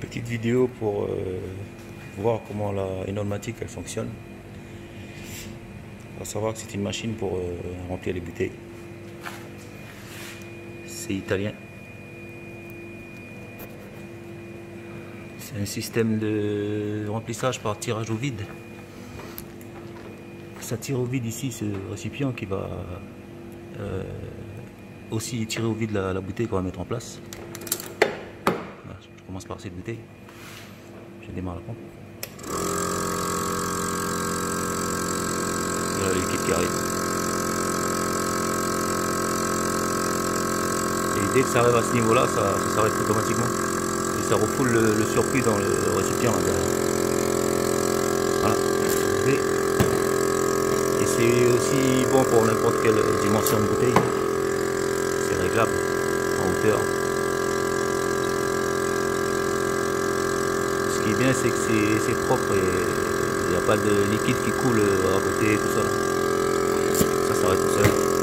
Petite vidéo pour euh, voir comment la pneumatique elle fonctionne. À savoir que c'est une machine pour euh, remplir les bouteilles. C'est italien. C'est un système de remplissage par tirage au vide. Ça tire au vide ici ce récipient qui va euh, aussi tirer au vide la bouteille qu'on va mettre en place. Commence par cette bouteille. Je démarre la pompe. Voilà le liquide qui arrive. Et dès que ça arrive à ce niveau-là, ça, s'arrête automatiquement. Et ça refoule le, surplus dans le récipient derrière. Voilà. Et c'est aussi bon pour n'importe quelle dimension de bouteille. C'est réglable en hauteur. Qui est bien, c'est que c'est- propre et il n'y a pas de liquide qui coule à côté, tout ça. Ça s'arrête tout seul.